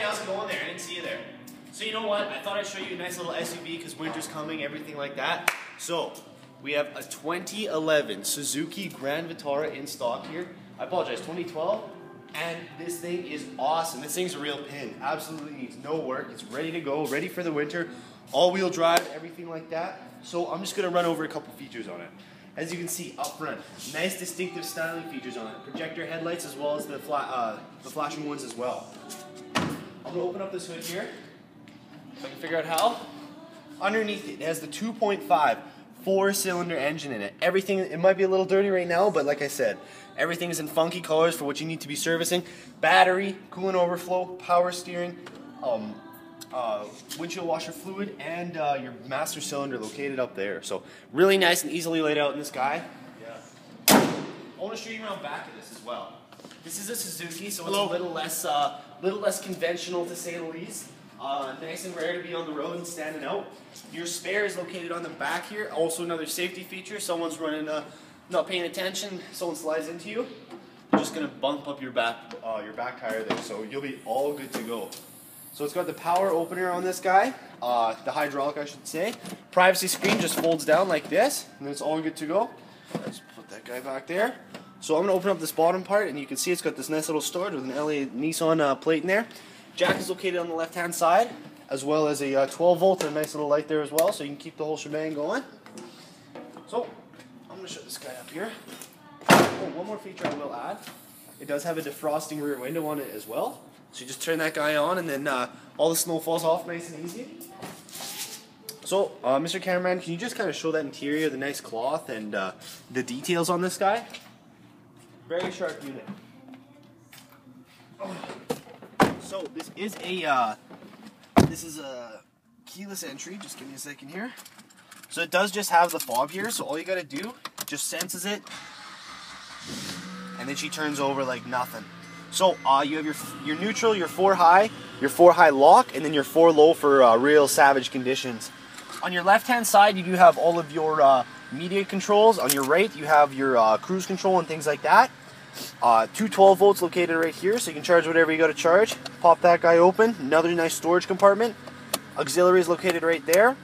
hey, going there? I didn't see you there. So you know what? I thought I'd show you a nice little SUV because winter's coming, everything like that. So we have a 2011 Suzuki Grand Vitara in stock here. I apologize, 2012. And this thing is awesome. This thing's a real pin. Absolutely needs no work. It's ready to go, ready for the winter. All-wheel drive, everything like that. So I'm just gonna run over a couple features on it. As you can see up front, nice distinctive styling features on it. Projector headlights as well as the, fla uh, the flashing ones as well. I'm gonna open up this hood here. If I can figure out how. Underneath it, it has the 2.5 four cylinder engine in it. Everything, it might be a little dirty right now, but like I said, everything is in funky colors for what you need to be servicing. Battery, coolant overflow, power steering, um, uh, windshield washer fluid, and uh, your master cylinder located up there. So really nice and easily laid out in this guy. Yeah. I want to show you around back of this as well. This is a Suzuki, so it's a little less, uh, little less conventional to say the least. Uh, nice and rare to be on the road and standing out. Your spare is located on the back here. Also another safety feature. Someone's running, uh, not paying attention. Someone slides into you. You're just gonna bump up your back, uh, your back tire there. So you'll be all good to go. So it's got the power opener on this guy, uh, the hydraulic I should say. Privacy screen just folds down like this, and it's all good to go. Let's put that guy back there. So I'm gonna open up this bottom part, and you can see it's got this nice little storage with an LA Nissan uh, plate in there. Jack is located on the left hand side, as well as a uh, 12 volt and a nice little light there as well, so you can keep the whole shebang going. So, I'm going to shut this guy up here. Oh, one more feature I will add. It does have a defrosting rear window on it as well. So you just turn that guy on and then uh, all the snow falls off nice and easy. So, uh, Mr. Cameraman, can you just kind of show that interior, the nice cloth, and uh, the details on this guy? Very sharp unit. So this is a uh, this is a keyless entry. Just give me a second here. So it does just have the fob here. So all you gotta do just senses it, and then she turns over like nothing. So uh, you have your your neutral, your four high, your four high lock, and then your four low for uh, real savage conditions. On your left hand side, you do have all of your uh, media controls. On your right, you have your uh, cruise control and things like that. Uh, two 12 volts located right here, so you can charge whatever you got to charge. Pop that guy open. Another nice storage compartment. Auxiliary is located right there.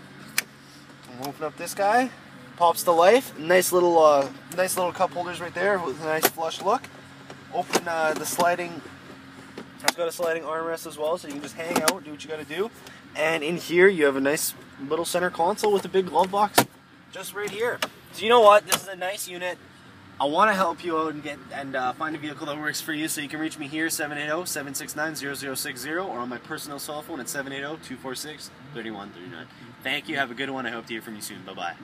Open up this guy. Pops to life. Nice little, uh, nice little cup holders right there with a nice flush look. Open uh, the sliding. It's got a sliding armrest as well, so you can just hang out, do what you got to do. And in here, you have a nice little center console with a big glove box, just right here. So you know what? This is a nice unit. I want to help you out and get and uh, find a vehicle that works for you. So you can reach me here 780-769-0060 or on my personal cell phone at 780-246-3139. Thank you. Have a good one. I hope to hear from you soon. Bye bye.